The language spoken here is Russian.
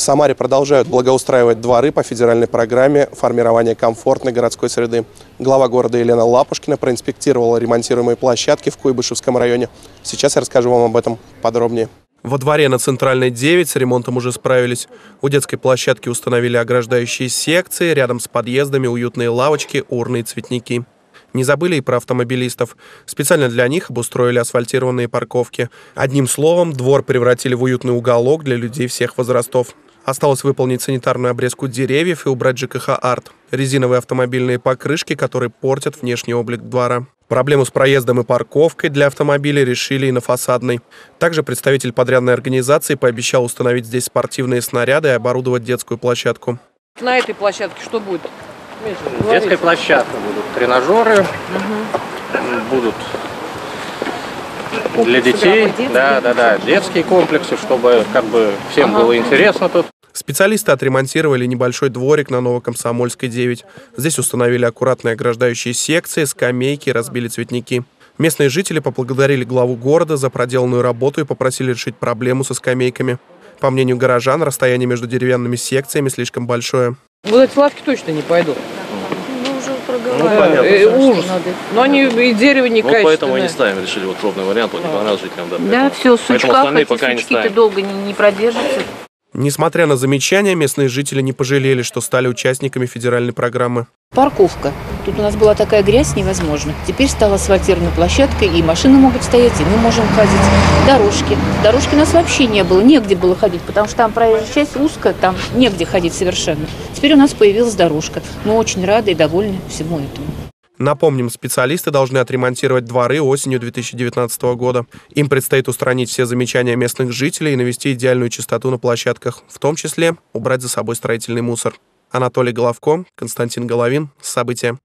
В Самаре продолжают благоустраивать дворы по федеральной программе формирования комфортной городской среды. Глава города Елена Лапушкина проинспектировала ремонтируемые площадки в Куйбышевском районе. Сейчас я расскажу вам об этом подробнее. Во дворе на Центральной 9 с ремонтом уже справились. У детской площадки установили ограждающие секции, рядом с подъездами уютные лавочки, урны и цветники. Не забыли и про автомобилистов. Специально для них обустроили асфальтированные парковки. Одним словом, двор превратили в уютный уголок для людей всех возрастов. Осталось выполнить санитарную обрезку деревьев и убрать ЖКХ «Арт». Резиновые автомобильные покрышки, которые портят внешний облик двора. Проблему с проездом и парковкой для автомобилей решили и на фасадной. Также представитель подрядной организации пообещал установить здесь спортивные снаряды и оборудовать детскую площадку. На этой площадке что будет? Детская площадка будут тренажеры, будут для детей, да, да, да, детские комплексы, чтобы как бы всем было интересно тут. Специалисты отремонтировали небольшой дворик на Новокомсомольской 9. Здесь установили аккуратные ограждающие секции, скамейки, разбили цветники. Местные жители поблагодарили главу города за проделанную работу и попросили решить проблему со скамейками. По мнению горожан, расстояние между деревянными секциями слишком большое. Вот эти лавки точно не пойдут. Мы уже Ну, проговорили. Понятно. Э, что ужас. надо. Но они и дерево не Вот поэтому и не ставим, решили вот пробный вариант, он не понравился жителям. Да, Да, поэтому- все, Поэтому сучках, остальные эти пока не ставим. долго не, не продержатся. Несмотря на замечания, местные жители не пожалели, что стали участниками федеральной программы. Парковка. Тут у нас была такая грязь невозможно. Теперь стала асфальтированной площадкой, и машины могут стоять, и мы можем ходить. Дорожки. Дорожки у нас вообще не было, негде было ходить, потому что там проезжая часть узкая, там негде ходить совершенно. Теперь у нас появилась дорожка. Мы очень рады и довольны всему этому. Напомним, специалисты должны отремонтировать дворы осенью 2019 года. Им предстоит устранить все замечания местных жителей и навести идеальную чистоту на площадках, в том числе убрать за собой строительный мусор. Анатолий Головко, Константин Головин. События.